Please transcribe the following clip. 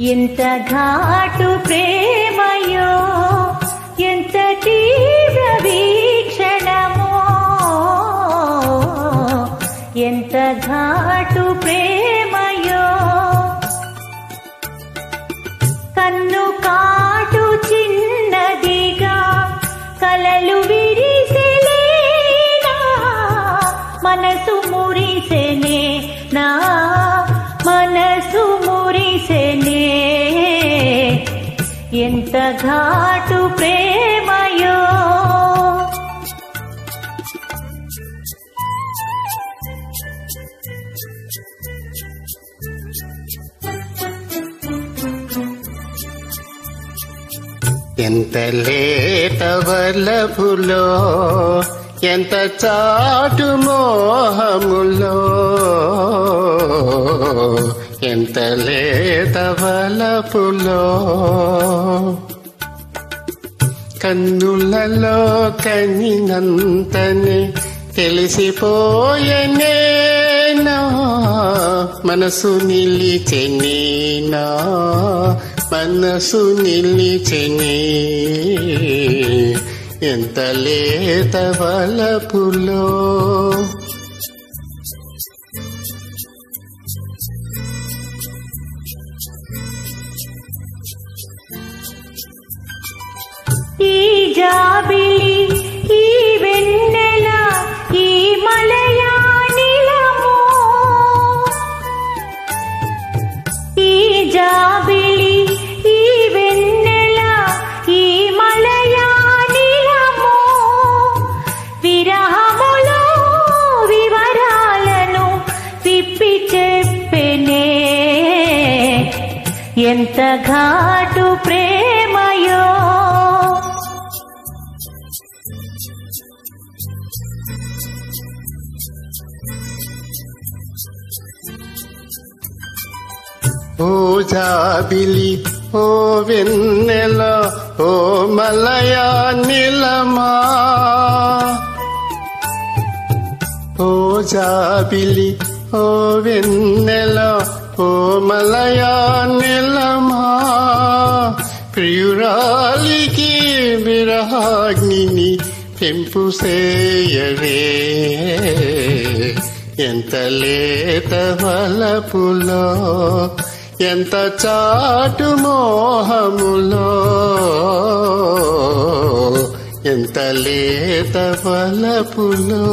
ఎంత ఘాటు ప్రేమయో ఎంత తీవ్ర వీక్షణమో ఎంత ఘాటు ప్రేమయో. మనసు మురిసెనే. ఎంత ఘాటు ప్రేమయో. ఎంత లేత వల్లభులో ఎంత చాటు మోహములో. ఎంత లేత వలపులో కన్నులలో కనినంతనే తెలిసిపోయనేనా మనసు నిలిచెనేనా మనసు నిలిచెనే ఎంత లేత ఈ జాబిలి ఈ వెన్నెల ఈ మలయానిలము ఈ జాబిలి ఈ వెన్నెల ఈ మలయానిలము విరహములో వివరాలను విప్పి చెప్పెనే. ఎంత ఘాటు ప్రేమయో ఓ జాబిలి ఓ వెన్నెల ఓ మలయా నిలమా ఓ జాబిలి ఓ వెన్నెల ఓ మలయా నిలమా ప్రియురాలికి విరహాగ్నిని పెంపు సేయవే ఎంత లేత వలపులో ఎంత చాటు మోహములో. ఎంత లేత వలపులో.